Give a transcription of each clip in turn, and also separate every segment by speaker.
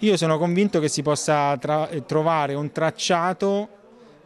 Speaker 1: Io sono convinto che si possa trovare un tracciato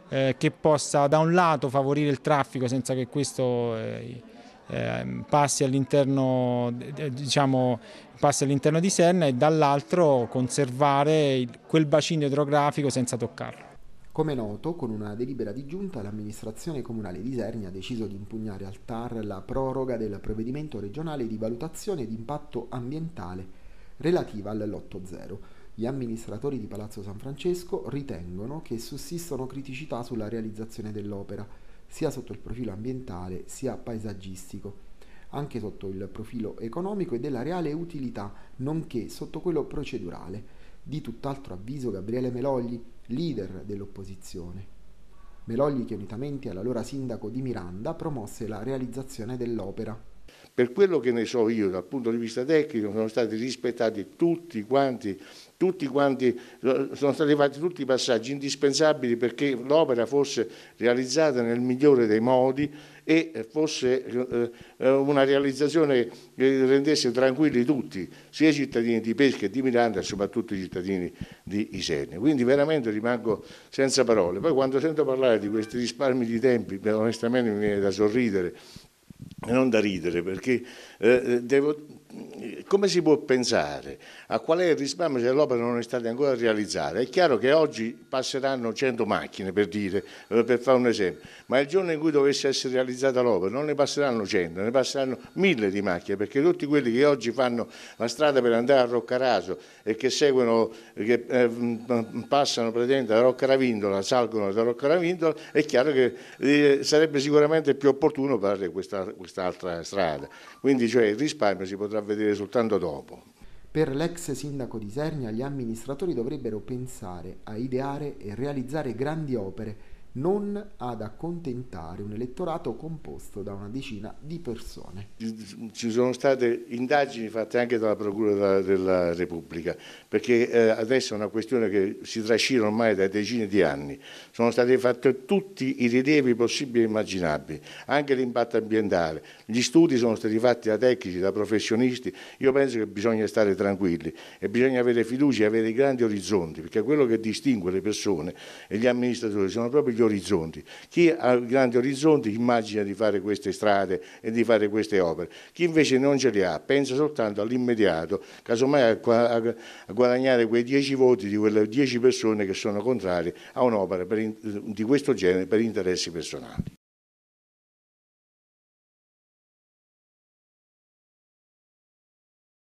Speaker 1: eh, che possa da un lato favorire il traffico senza che questo eh, eh, passi all'interno diciamo, all di Serna e dall'altro conservare il, quel bacino idrografico senza toccarlo.
Speaker 2: Come noto, con una delibera di giunta l'amministrazione comunale di Serni ha deciso di impugnare al TAR la proroga del provvedimento regionale di valutazione di impatto ambientale relativa al Lotto Zero. Gli amministratori di Palazzo San Francesco ritengono che sussistono criticità sulla realizzazione dell'opera, sia sotto il profilo ambientale sia paesaggistico, anche sotto il profilo economico e della reale utilità, nonché sotto quello procedurale. Di tutt'altro avviso Gabriele Melogli, leader dell'opposizione. Melogli che unitamente all'allora sindaco di Miranda promosse la realizzazione dell'opera.
Speaker 3: Per quello che ne so io dal punto di vista tecnico sono stati rispettati tutti quanti, tutti quanti sono stati fatti tutti i passaggi indispensabili perché l'opera fosse realizzata nel migliore dei modi e fosse eh, una realizzazione che rendesse tranquilli tutti, sia i cittadini di Pesca che di Miranda e soprattutto i cittadini di Isernia. Quindi veramente rimango senza parole. Poi quando sento parlare di questi risparmi di tempi, onestamente mi viene da sorridere e non da ridere perché eh, devo, come si può pensare a qual è il risparmio se l'opera non è stata ancora realizzata? È chiaro che oggi passeranno 100 macchine per dire, eh, per fare un esempio, ma il giorno in cui dovesse essere realizzata l'opera non ne passeranno 100, ne passeranno mille di macchine, perché tutti quelli che oggi fanno la strada per andare a Roccaraso e che seguono, che eh, passano praticamente da Roccaravindola, salgono da Roccaravindola, è chiaro che eh, sarebbe sicuramente più opportuno fare quest'altra quest strada. Quindi cioè, il risparmio si potrà vedere soltanto dopo.
Speaker 2: Per l'ex sindaco di Sernia gli amministratori dovrebbero pensare a ideare e realizzare grandi opere non ad accontentare un elettorato composto da una decina di persone.
Speaker 3: Ci sono state indagini fatte anche dalla Procura della Repubblica, perché eh, adesso è una questione che si trascina ormai da decine di anni. Sono stati fatti tutti i rilievi possibili e immaginabili, anche l'impatto ambientale. Gli studi sono stati fatti da tecnici, da professionisti. Io penso che bisogna stare tranquilli e bisogna avere fiducia e avere grandi orizzonti, perché quello che distingue le persone e gli amministratori sono proprio gli orizzonti. Chi ha grandi orizzonti immagina di fare queste strade e di fare queste opere. Chi invece non ce li ha pensa soltanto all'immediato, casomai a, guadagnare quei 10 voti di quelle 10 persone che sono contrarie a un'opera di questo genere per interessi personali.